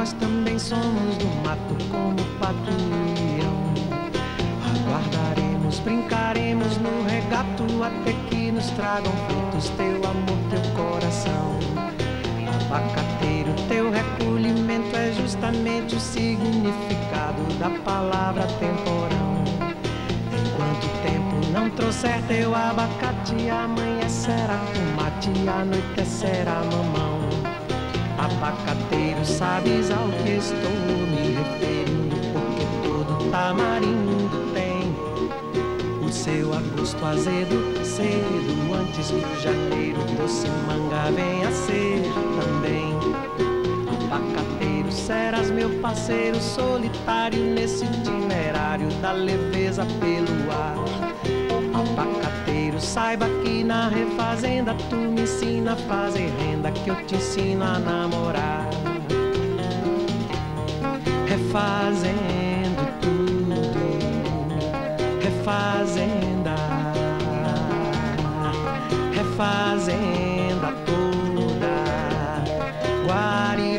nós também somos do mato como pato. Aguardaremos, brincaremos no regato até que nos tragam frutos teu amor, teu coração. Abacateiro, teu recolhimento é justamente o significado da palavra temporão. Enquanto o tempo não trouxer teu abacate, amanhã será tomate, anoitecerá mamão. Abacateiro, sabes ao que estou me referindo, porque todo tamarindo tem o seu agosto azedo, cedo, antes que o janeiro doce manga venha ser também. Abacateiro, serás meu parceiro solitário nesse itinerário da leveza pelo ar. Abacateiro, saiba que na refazenda tu me ensina a fazer renda, que eu te ensino a namorar refazendo tudo, refazenda, refazenda toda, Guarim.